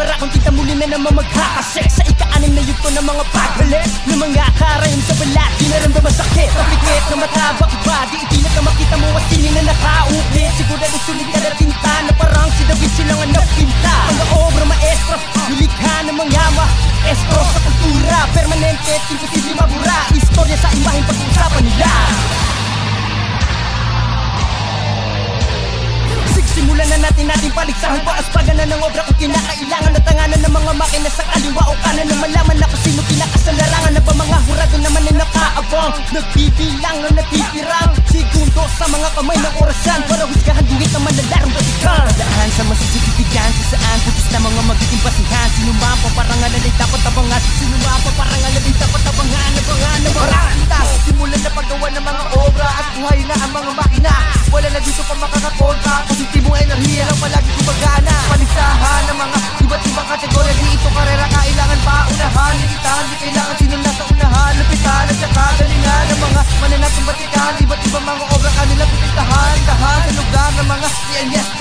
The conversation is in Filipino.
Para kung kita muli na naman maghakasek Sa ika-anim na yugto ng mga pagalit Ng mga karayom sa balat. Di naramdaman sakit Ang pikit na matabak pa Di itinat na makita mo at sinin na nakaukit Sigurado sulit ka na tinta Na parang si David silang ang napinta. Mga obra maestro Nilikha ng mga maestro sa kultura Permanente at imposible mabura. Istorya sa imaheng pag-uusapan nila. Simulan na natin natin paligsahan Paaspagan na ng obra kaliwa o kanan Na malaman na kung sino kinakas ang larangan Na ba mga hurado naman ay nakaabang? Nagbibilang na natipirang Segundo sa mga kamay ng orasan. Para husgahan duwit ng malalarong batikan. Daan sa masasitibigan Kung saan putis na mga magiging basihan. Sino man paparangalan ay dapat abangan? Sino man paparangalan ay dapat abangan? Abangan, abangan Simulan na paggawa ng mga obra At buhay na ang mga makina. Wala na dito pa makakakontra Positibong enerhiya lang palagi gumagana Paligsahan ng mga iba't ibang kategorya paunahan Likitan, di kailangan sino nasa unahan. Lapitan at saka galingan ng mga mananatong batikan. Iba't ibang mga obra kanila pipitahan. Tahan sa lugar ng mga yes, yes